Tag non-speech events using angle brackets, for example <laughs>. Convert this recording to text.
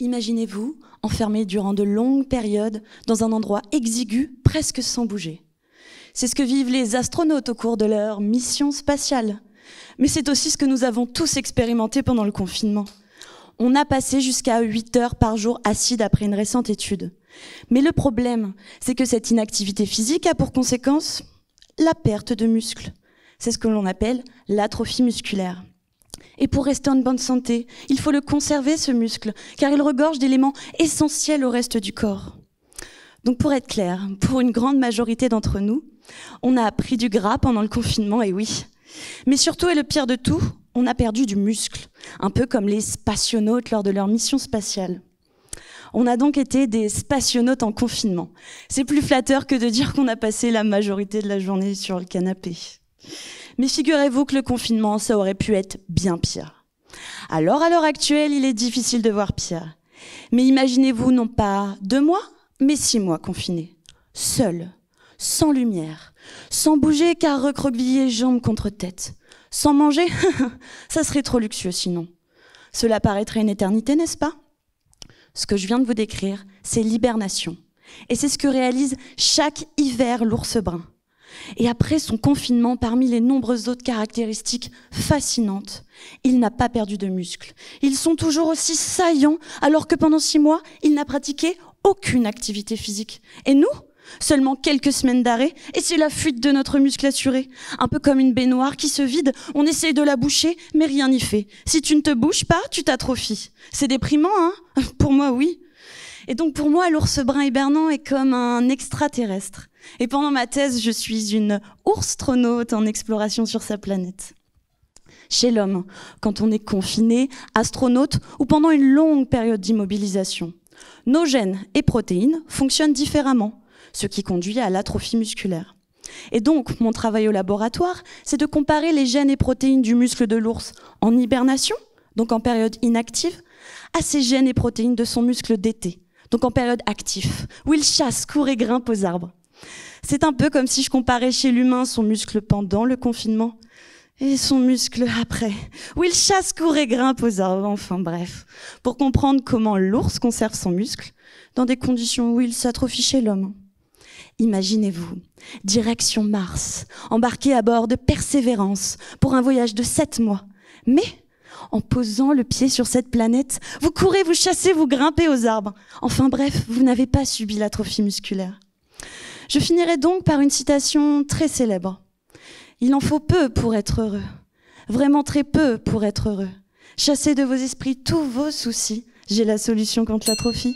Imaginez-vous enfermé durant de longues périodes dans un endroit exigu, presque sans bouger. C'est ce que vivent les astronautes au cours de leur mission spatiale. Mais c'est aussi ce que nous avons tous expérimenté pendant le confinement. On a passé jusqu'à 8 heures par jour assis d'après une récente étude. Mais le problème, c'est que cette inactivité physique a pour conséquence la perte de muscles. C'est ce que l'on appelle l'atrophie musculaire. Et pour rester en bonne santé, il faut le conserver, ce muscle, car il regorge d'éléments essentiels au reste du corps. Donc pour être clair, pour une grande majorité d'entre nous, on a pris du gras pendant le confinement, et oui. Mais surtout, et le pire de tout, on a perdu du muscle, un peu comme les spationautes lors de leur mission spatiale. On a donc été des spationautes en confinement. C'est plus flatteur que de dire qu'on a passé la majorité de la journée sur le canapé. Mais figurez-vous que le confinement, ça aurait pu être bien pire. Alors, à l'heure actuelle, il est difficile de voir pire. Mais imaginez-vous non pas deux mois, mais six mois confinés. Seul, sans lumière, sans bouger car recroquevillé jambes contre tête. Sans manger <laughs> Ça serait trop luxueux sinon. Cela paraîtrait une éternité, n'est-ce pas? Ce que je viens de vous décrire, c'est l'hibernation. Et c'est ce que réalise chaque hiver l'ours brun. Et après son confinement, parmi les nombreuses autres caractéristiques fascinantes, il n'a pas perdu de muscles. Ils sont toujours aussi saillants, alors que pendant six mois, il n'a pratiqué aucune activité physique. Et nous Seulement quelques semaines d'arrêt, et c'est la fuite de notre muscle assuré. Un peu comme une baignoire qui se vide, on essaye de la boucher, mais rien n'y fait. Si tu ne te bouges pas, tu t'atrophies. C'est déprimant, hein? Pour moi, oui. Et donc pour moi, l'ours brun hibernant est comme un extraterrestre. Et pendant ma thèse, je suis une ourstronaute en exploration sur sa planète. Chez l'homme, quand on est confiné, astronaute ou pendant une longue période d'immobilisation, nos gènes et protéines fonctionnent différemment, ce qui conduit à l'atrophie musculaire. Et donc, mon travail au laboratoire, c'est de comparer les gènes et protéines du muscle de l'ours en hibernation, donc en période inactive, à ces gènes et protéines de son muscle d'été, donc en période active, où il chasse, court et grimpe aux arbres. C'est un peu comme si je comparais chez l'humain son muscle pendant le confinement et son muscle après, où il chasse, court et grimpe aux arbres, enfin bref, pour comprendre comment l'ours conserve son muscle dans des conditions où il s'atrophie chez l'homme. Imaginez-vous, direction Mars, embarqué à bord de Persévérance pour un voyage de sept mois. Mais en posant le pied sur cette planète, vous courez, vous chassez, vous grimpez aux arbres. Enfin bref, vous n'avez pas subi l'atrophie musculaire. Je finirai donc par une citation très célèbre. Il en faut peu pour être heureux, vraiment très peu pour être heureux. Chassez de vos esprits tous vos soucis, j'ai la solution contre l'atrophie.